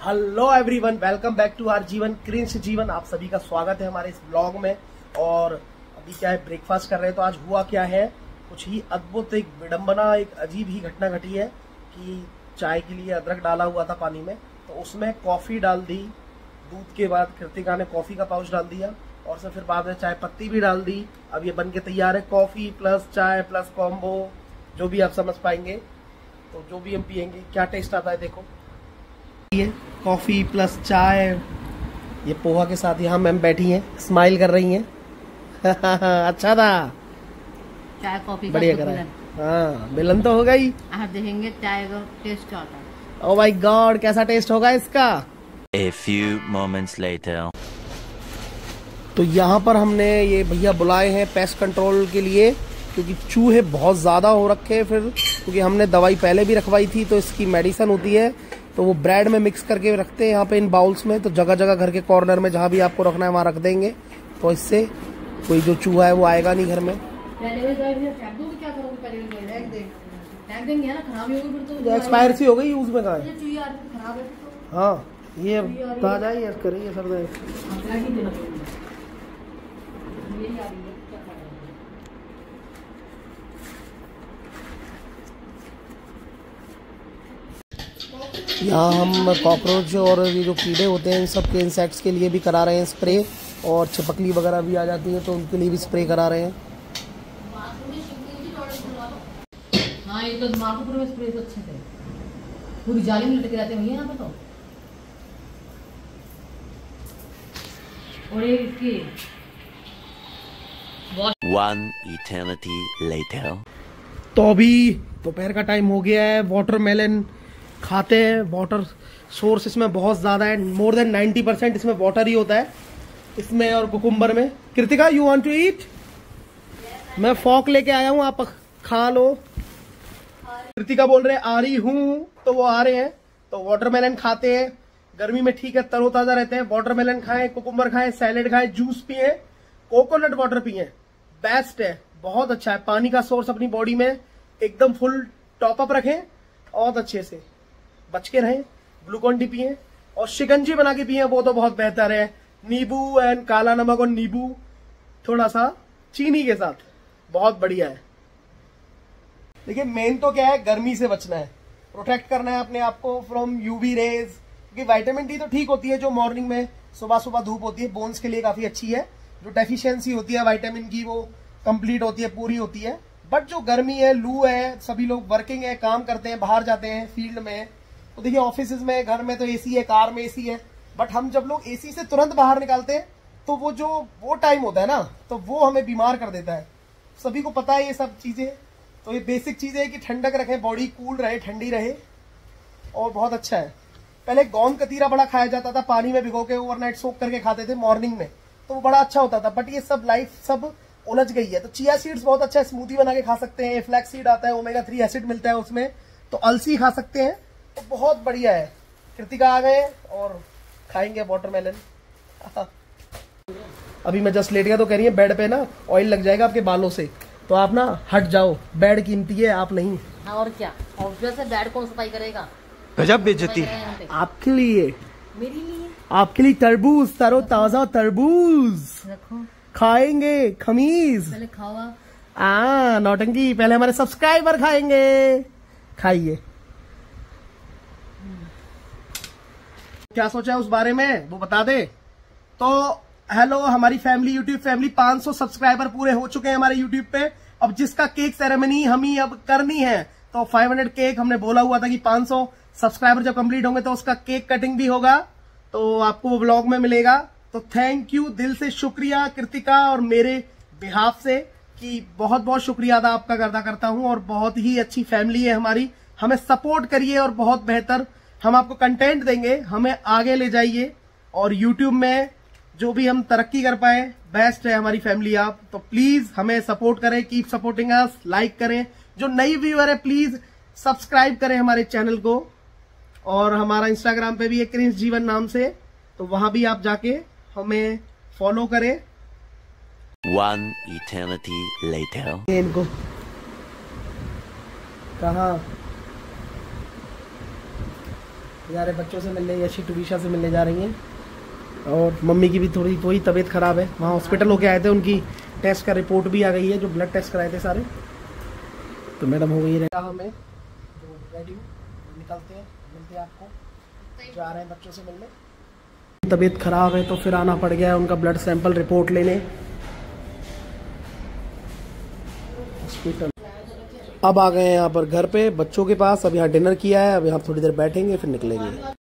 Hello everyone welcome back to our Jeevan क्रिंश जीवन आप सभी का स्वागत है हमारे इस ब्लॉग में। और अभी क्या है ब्रेकफास्ट कर रहे हैं तो आज हुआ क्या है? कुछ ही अद्भुत, एक विडंबना, एक अजीब ही घटना घटी है कि चाय के लिए अदरक डाला हुआ था पानी में। तो उसमें कॉफ़ी डाल दी, दूध के बाद कृतिका ने कॉफ़ी का पाउच डाल दिया, और से फिर बाद में चाय पत्ती भी डाल दी। अब ये बन के तैयार है कॉफ़ी प्लस चाय प्लस कॉम्बो जो भी आप समझ पाएँगे। तो जो भी हम पियेंगे, क्या टेस्ट आता है, देखो। ये कॉफ़ी प्लस चाय। ये पोहा के साथ यहाँ मैम बैठी हैं स्माइल कर रही हैं। अच्छा था। चाय कॉफ़ी बढ़िया तो करा मिलन। हाँ मिलन तो हो। गई देखेंगे चाय का टेस्ट क्या होता है। ओ माय गॉड कैसा टेस्ट होगा इसका? A few moments later. तो यहाँ पर हमने ये भैया बुलाए हैं पेस्ट कंट्रोल के लिए क्योंकि चूहे बहुत ज़्यादा हो रखे हैं फिर क्योंकि हमने दवाई पहले भी रखवाई थी तो इसकी मेडिसिन होती है। तो वो ब्रेड में मिक्स करके रखते हैं यहाँ पे इन बाउल्स में तो जगह जगह घर के कॉर्नर में जहाँ भी आपको रखना है वहाँ रख देंगे। तो इससे कोई जो चूहा है वो आएगा नहीं घर में। तो एक्सपायर सी हो गई यूज़ में कहा है? ये चुई आ रही है, तो। सर हाँ, क्या ही देना पड़ेगा यही आ रही है क्या करें यहाँ हम कॉकरोच और ये जो कीड़े होते हैं इन सब के इंसेक्ट्स के लिए भी करा रहे हैं स्प्रे और छिपकली वगैरह भी आ जाती है तो उनके लिए भी स्प्रे करा रहे हैं। हाँ ये तो में स्प्रे तो अच्छे थे। पूरी जाली में लटके रहते हैं भैया यहाँ पे तो। और ये इसकी One eternity later. तो अभी दोपहर का टाइम हो गया है वाटरमेलन खाते हैं वाटर सोर्स इसमें बहुत ज़्यादा है मोर देन 90 परसेंट इसमें वाटर ही होता है। इसमें और कुकुम्बर में। Kritika you want to eat मैं फॉक लेके आया हूँ, आप खा लो। कृतिका बोल रहे हैं आ रही हूँ तो वो आ रहे हैं। तो वाटरमेलन खाते हैं। गर्मी में ठीक है, तरोताजा रहते हैं। वाटरमेलन खाएँ कुकुम्बर खाएँ सैलेड खाएँ जूस पिए। कोकोनट वाटर पिए। बेस्ट है। बहुत अच्छा है। पानी का सोर्स अपनी बॉडी में एकदम फुल टॉप अप रखें। बहुत अच्छे से। बच के रहें, ग्लूकोन डी पिए और शिकंजी बना के पिए, वो तो बहुत बेहतर है। नींबू एंड काला नमक और नींबू, थोड़ा सा चीनी के साथ, बहुत बढ़िया है। देखिए मेन तो क्या है, गर्मी से बचना है। प्रोटेक्ट करना है अपने आप को फ्रॉम यूवी रेज क्योंकि विटामिन डी तो ठीक होती है जो मॉर्निंग में सुबह सुबह धूप होती है बोन्स के लिए काफ़ी अच्छी है। जो डेफिशिएंसी होती है विटामिन की, वो कंप्लीट होती है, पूरी होती है। बट जो गर्मी है, लू है, सभी लोग वर्किंग है, काम करते हैं, बाहर जाते हैं फ़ील्ड में तो देखिए ऑफ़िस में, घर में तो एसी है कार में एसी है। बट हम जब लोग एसी से तुरंत बाहर निकालते हैं तो वो जो, वो टाइम होता है ना तो वो हमें बीमार कर देता है। सभी को पता है ये सब चीज़ें। तो ये बेसिक चीज़ है कि ठंडक रखें बॉडी कूल रहे, ठंडी रहे, और बहुत अच्छा है। पहले गोंद कतीरा बड़ा खाया जाता था, पानी में भिगो के ओवरनाइट सोक करके खाते थे मॉर्निंग में। तो वो बड़ा अच्छा होता था बट ये सब लाइफ सब उलझ गई है। तो चिया सीड्स बहुत अच्छा स्मूदी बना के खा सकते हैं फ्लैक्स सीड आता है ओमेगा थ्री एसिड मिलता है उसमें तो अलसी खा सकते हैं। तो बहुत बढ़िया है। कृतिका आ गए और खाएँगे वाटरमेलन अभी मैं जस्ट लेट गया तो कह रही है बेड पे ना ऑयल लग जाएगा आपके बालों से। तो आप ना हट जाओ बेड कीमती है आप नहीं। हाँ और क्या? ऑब्वियस है बेड कौन सफ़ाई करेगा? गजब यहाँ पे। आपके लिए। मेरी लिए? आपके लिए तरबूज तरो ताज़ा तरबूज। खाएँगे खमीज। पहले खावा आ नौटंकी पहले हमारे सब्सक्राइबर खाएँगे। खाइए। क्या सोचा है उस बारे में? वो बता दे। तो हेलो हमारी फैमिली यूट्यूब फैमिली 500 सब्सक्राइबर पूरे हो चुके हैं हमारे यूट्यूब पे। अब जिसका केक सेरेमनी हम ही अब करनी है तो 500 केक हमने बोला हुआ था कि 500 सब्सक्राइबर जब कंप्लीट होंगे तो उसका केक कटिंग भी होगा। तो आपको वो ब्लॉग में मिलेगा। तो थैंक यू दिल से शुक्रिया, कृतिका, और मेरे बिहाफ से कि बहुत बहुत शुक्रिया अदा आपका करता करता हूँ, और बहुत ही अच्छी फैमिली है हमारी। हमें सपोर्ट करिए और बहुत बेहतर हम आपको कंटेंट देंगे हमें आगे ले जाइए और यूट्यूब में जो भी हम तरक्की कर पाए बेस्ट है हमारी फैमिली आप। तो प्लीज़ हमें सपोर्ट करें कीप सपोर्टिंग अस लाइक करें। जो नई व्यूअर है प्लीज़ सब्सक्राइब करें हमारे चैनल को। और हमारा इंस्टाग्राम पे भी है क्रिंस जीवन नाम से। तो वहाँ भी आप जाके हमें फॉलो करें। One eternity later. इनको। कहा? जा रहे बच्चों से मिलने यशी टुबिशा से मिलने जा रही हैं। और मम्मी की भी थोड़ी वही तबीयत ख़राब है। वहाँ हॉस्पिटल होके आए थे उनकी टेस्ट का रिपोर्ट भी आ गई है जो ब्लड टेस्ट कराए थे सारे। तो मैडम हो गई रहे हमें जो रेडी निकलते हैं मिलते हैं आपको। जा रहे हैं बच्चों से मिलने। तबीयत ख़राब है तो फिर आना पड़ गया है उनका ब्लड सैंपल रिपोर्ट लेने। हॉस्पिटल अब आ गए हैं यहाँ पर घर पे, बच्चों के पास। अब यहाँ डिनर किया है, अब यहाँ थोड़ी देर बैठेंगे, फिर निकलेंगे।